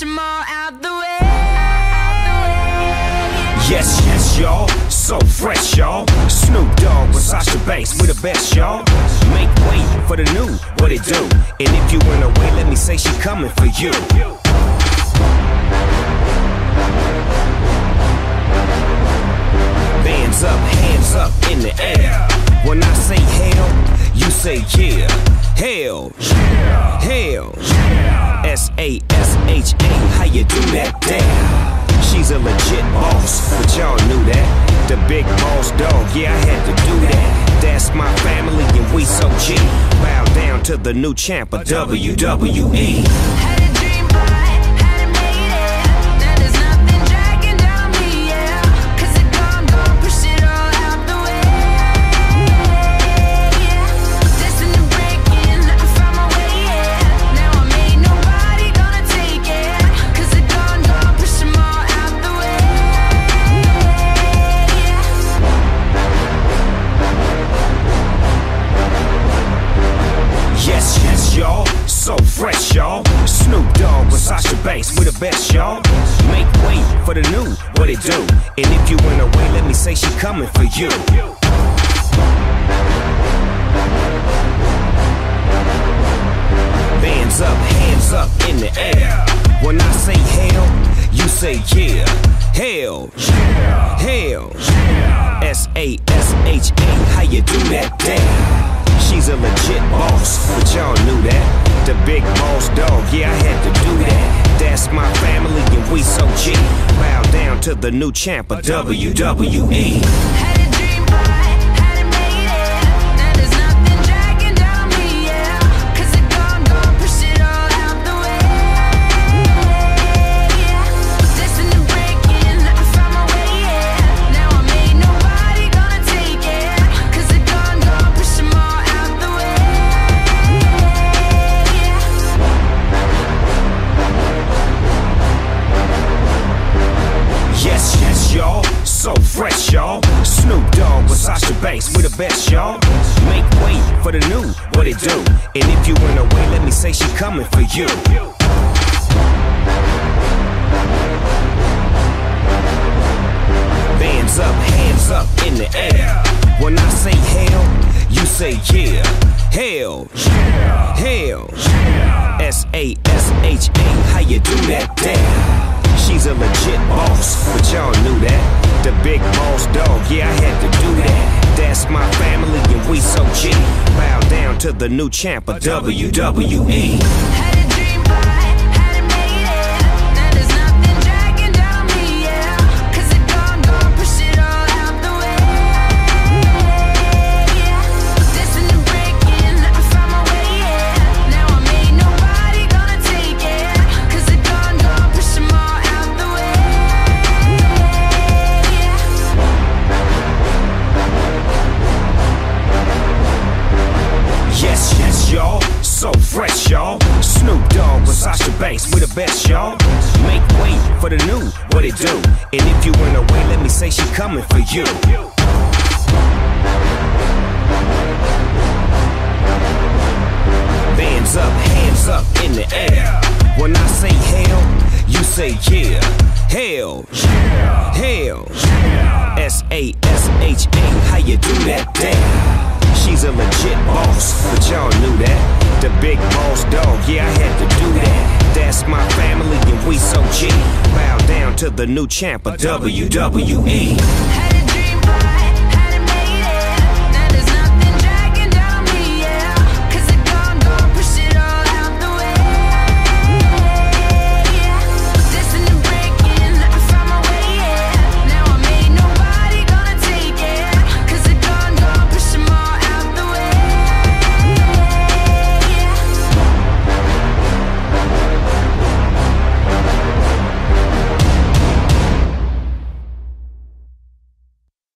them all out the way. Yes, yes, y'all. So fresh, y'all. Snoop Dogg with Sasha Banks, we the best, y'all. Make way for the new, what it do. And if you run away, let me say she coming for you. Bands up, hands up in the air. When I say hell, you say yeah. Hell, yeah. hell. S A S H A, how you do that? Damn. She's a legit boss, but y'all knew that. The Big Boss Dogg, yeah, I had to do that. That's my family, and we so G. Bow down to the new champ of WWE. Sasha Banks, we the best, y'all. Make way for the new, what it do? And if you in a way, let me say she coming for you. Bands up, hands up in the air. When I say hell, you say yeah. Hell, hell. S A S H A, how you do that? Damn. She's a legit boss, but y'all knew that. The Big Boss Dogg, yeah, I had to. That's my family, and we so G. Bow down to the new champ of WWE. Yes, y'all. So fresh, y'all. Snoop Dogg Sasha Banks, we the best, y'all. Make way for the new, what it do? And if you in a way, let me say she coming for you. Bands up, hands up in the air. When I say hell, you say yeah. Hell, yeah. hell. S A S H A, how you do that? Damn. She's a legit boss, but y'all knew that. The Big Boss Dogg, yeah, I had to do that. That's my family, and we so G. Bow down to the new champ of WWE. Had Yes, y'all. So fresh, y'all. Snoop Dogg Sasha Banks, we the best, y'all. Make way for the new, what it do? And if you in a way, let me say she coming for you. Bands up, hands up in the air. When I say hell, you say yeah. Hell, yeah. hell. S A S H A, how you do that? Damn. Legit boss, but y'all knew that. The Big Boss Dogg, yeah, I had to do that. That's my family, and we so G. Bow down to the new champ of WWE.